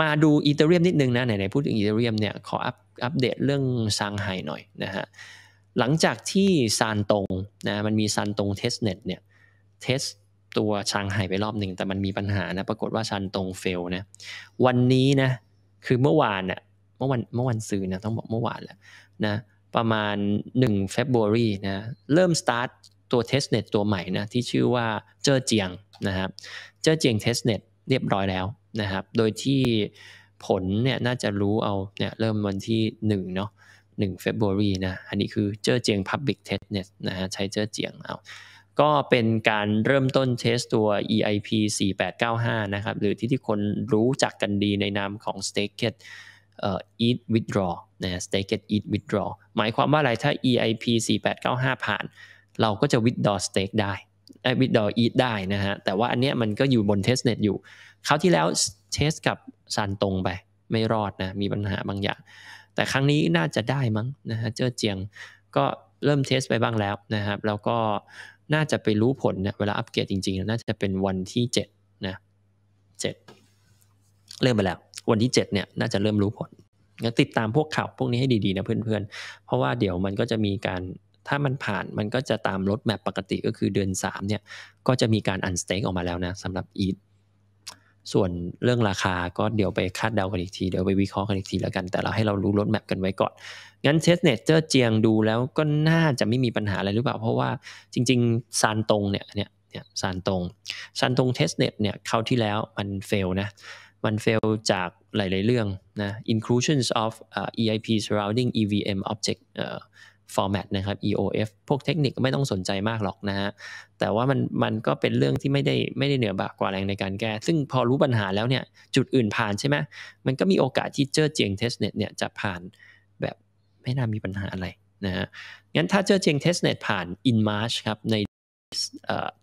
มาดู Ethereum นิดนึงนะไหนๆพูดถึง Ethereum เนี่ยขออัปอัปเดตเรื่องซางไฮหน่อยนะฮะหลังจากที่ Shandong นะมันมี Shandong testnet เนี่ย test ตัวชางไฮไปรอบหนึ่งแต่มันมีปัญหานะปรากฏว่า Shandong fail นะวันนี้นะคือเมื่อวานเนี่ยเมื่อวานเมื่อวานซืนะต้องบอกเมื่อวานแหละนะประมาณ1 February นะเริ่มสตาร์ทตัว testnet ตัวใหม่นะที่ชื่อว่าเจอเจียงนะครับเจอเจียง testnet เเรียบร้อยแล้วนะครับ โดยที่ผลเนี่ยน่าจะรู้เอาเนี่ยเริ่มวันที่1เนาะ1 February นะ อันนี้คือเจอเจียง Public Testnet นะฮะใช้เจอเจียงเอา ก็เป็นการเริ่มต้นเทสตัว EIP 4895 นะครับ หรือที่ที่คนรู้จักกันดีในนามของ Staked เอ่อ eat withdraw นะ staked eat withdraw หมายความว่าอะไรถ้า EIP 4895 ผ่าน เราก็จะ withdraw stake ได้ withdraw eat ได้นะฮะ แต่ว่าอันเนี้ยมันก็อยู่บน testnet อยู่คราวที่แล้วเทสกับซานตรงไป ไม่รอดนะ มีปัญหาบางอย่าง แต่ครั้งนี้น่าจะได้มั้งนะฮะเจ้าเจียงก็เริ่มเทสไปบ้างแล้วนะครับ แล้วก็น่าจะไปรู้ผลเนี่ยเวลาอัปเกรดจริงๆ น่าจะเป็นวันที่7นะ7เริ่มไปแล้ว วันที่ 7 เนี่ยน่าจะเริ่มรู้ผลงั้นติดตามพวกข่าวพวกนี้ให้ดีๆนะเพื่อนๆ เพราะว่าเดี๋ยวมันก็จะมีการ ถ้ามันผ่านมันก็จะตาม roadmap ปกติก็คือเดือน 3 เนี่ย ก็จะมีการ unstake ออกมาแล้วนะสำหรับ ETH ส่วนเรื่องราคาก็เดี๋ยวไปคาดเดากันอีกที เดี๋ยวไปวิเคราะห์กันอีกทีแล้วกัน แต่เราให้เรารู้ roadmap กันไว้ก่อน งั้น testnet Zhejiang ดูแล้วก็น่าจะไม่มีปัญหาอะไรหรือเปล่า เพราะว่าจริงๆ Shandong เนี่ยเนี่ยเนี่ย Shandong Shandong testnet เนี่ยคราวที่แล้วมัน fail นะมัน fail จากหลาย ๆ เรื่องนะ inclusions of uh, EIP surrounding EVM object uh, format นะครับ EOF พวกเทคนิคไม่ต้องสนใจมากหรอกนะฮะ แต่ว่ามันมันก็เป็นเรื่องที่ไม่ได้ไม่ได้เหนือบ่ากว่าแรงในการแก้ ซึ่งพอรู้ปัญหาแล้วเนี่ย จุดอื่นผ่านใช่ไหมมันก็มีโอกาสที่ Zhejiang testnet เนี่ยจะผ่านแบบไม่น่ามีปัญหาอะไรนะฮะ งั้นถ้า Zhejiang testnet ผ่าน in March ครับใน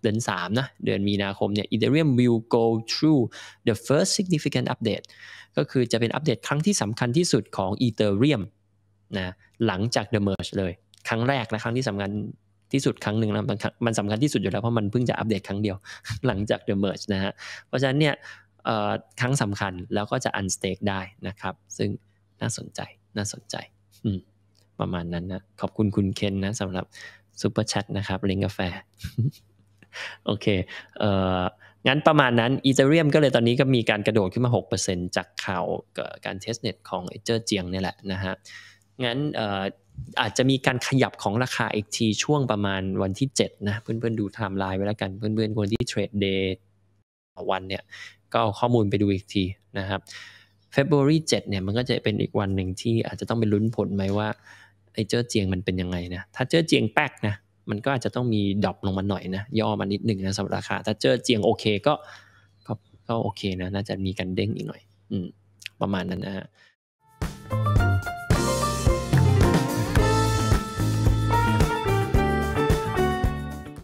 เดือน3นะเดือนมีนาคมเนี่ย Ethereum will go through the first significant update ก็คือจะเป็นอัปเดตครั้งที่สำคัญที่สุดของ Ethereum นะหลังจาก the merge เลย ครั้งแรกนะครั้งที่สำคัญที่สุดครั้งหนึ่งนะมันสำคัญที่สุดอยู่แล้วเพราะมันเพิ่งจะอัปเดตครั้งเดียวหลังจาก the merge นะฮะเพราะฉะนั้นเนี่ยครั้งสำคัญแล้วก็จะ unstake ได้นะครับ ซึ่งน่าสนใจน่าสนใจประมาณนั้นนะ ขอบคุณคุณเคนนะสำหรับSuper Chat นะครับเลี้ยงกาแฟโอเคเอ่องั้นประมาณนั้น Ethereum ก็เลยตอนนี้ก็มีการกระโดดขึ้นมา 6%จากข่าวการ testnet ของ Zhejiang นี่แหละนะฮะ งั้นอาจจะมีการขยับของราคาอีกทีช่วงประมาณวันที่ 7 นะ เพื่อนๆดูไทม์ไลน์ไว้แล้วกัน เพื่อนๆคนที่ trade รายวันเนี่ยก็เอาข้อมูลไปดูอีกทีนะครับ February 7เนี่ยมันก็จะเป็นอีกวันหนึ่งที่อาจจะต้องไปลุ้นผลไหมว่าไอ้ Zhejiang มันเป็นยังไงนะ ถ้า Zhejiang แป้กนะ มันก็อาจจะต้องมี drop ลงมาหน่อยนะ ย่อมานิดหนึ่งนะสำหรับราคา ถ้า Zhejiang โอเคก็ก็ก็โอเคนะ น่าจะมีการเด้งอีกหน่อย อืม ประมาณนั้นนะฮะ